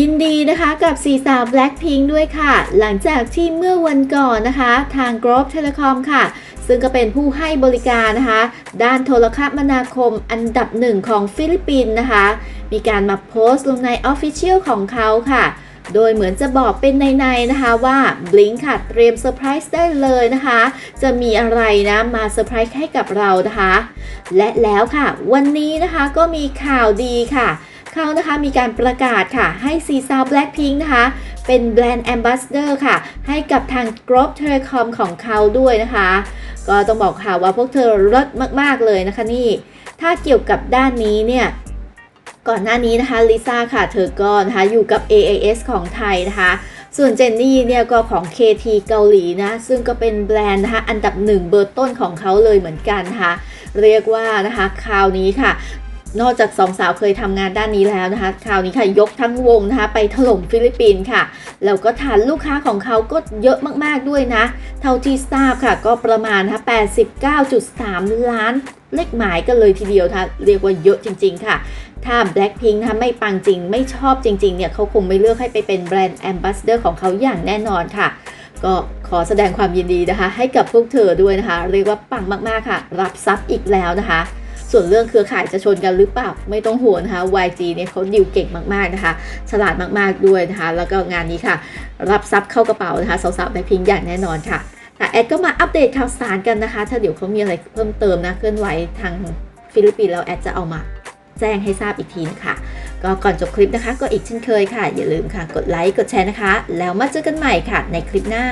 ยินดีนะคะกับสี่สาว Blackpink ด้วยค่ะ หลังจากที่เมื่อวันก่อนนะคะ ทาง g r o b Telecom ค่ะ ซึ่งก็เป็นผู้ให้บริการนะคะ ด้านโทรคมนาคมอันดับหนึ่งของฟิลิปปินส์นะคะ มีการมาโพสต์ลงใน Official ของเขาค่ะ โดยเหมือนจะบอกเป็นนัย ๆ นะคะว่า Blink ค่ะ เตรียมเซอร์ไพรส์ได้เลยนะคะ จะมีอะไรนะมาเซอร์ไพรส์ให้กับเรานะคะ และแล้วค่ะ วันนี้นะคะก็มีข่าวดีค่ะ เขานะคะมีการประกาศค่ะ ให้สี่สาว Blackpink นะคะ เป็นแบรนด์แอมบ s สเดอร์ค่ะ ให้กับทาง g r o b Telecom ของเขาด้วยนะคะ ก็ต้องบอกค่ะว่าพวกเธอเริ่ดมากๆเลยนะคะนี่ ถ้าเกี่ยวกับด้านนี้เนี่ยก่อนหน้านี้นะคะลิซ่าค่ะ เธอก็นะคะอยู่กับ AIS ของไทยนะคะ ส่วนเจนนี่เนี่ยก็ของ KT เกาหลีนะ ซึ่งก็เป็นแบรนด์นะคะอันดับหนึ่งเบอร์ต้นของเขาเลยเหมือนกันนะคะ เรียกว่านะคะคราวนี้ค่ะ นอกจากสองสาวเคยทำงานด้านนี้แล้วนะคะ คราวนี้ค่ะยกทั้งวงนะคะ ไปถล่มฟิลิปปินส์ค่ะ แล้วก็ฐานลูกค้าของเขาก็เยอะมากๆด้วยนะ เท่าที่ทราบค่ะ ก็ประมาณนะคะ89.3 ล้านเลขหมายกันเลยทีเดียวนะคะเรียกว่าเยอะจริง ๆ ค่ะ ถ้า Blackpink นะคะไม่ปังจริง ไม่ชอบจริง ๆ เนี่ยเขาคงไม่เลือกให้ไปเป็นแบรนด์แอมบ s สเดอร์ของเขาอย่างแน่นอนค่ะก็ขอแสดงความยินดีนะคะ ให้กับพวกเธอด้วยนะคะ เรียกว่าปังมาก ๆ ค่ะ รับทรัพย์อีกแล้วนะคะ ส่วนเรื่องเครือข่ายจะชนกันหรือเปล่าไม่ต้องห่วงนะคะ YG เนี่ยเขาดิวเก่งมากๆนะคะ ฉลาดมากๆด้วยนะคะ แล้วก็งานนี้ค่ะ รับทรัพย์เข้ากระเป๋านะคะสาวๆแบ็คพิงอย่างแน่นอนค่ะแต่แอดก็มาอัปเดตข่าวสารกันนะคะ ถ้าเดี๋ยวเขามีอะไรเพิ่มเติมนะเคลื่อนไหวทางฟิลิปปินส์แล้วแอดจะเอามาแจ้งให้ทราบอีกทีนะคะก็ก่อนจบคลิปนะคะ ก็อีกเช่นเคยค่ะ อย่าลืมค่ะ กดไลค์ กดแชร์นะคะ แล้วมาเจอกันใหม่ค่ะ ในคลิปหน้า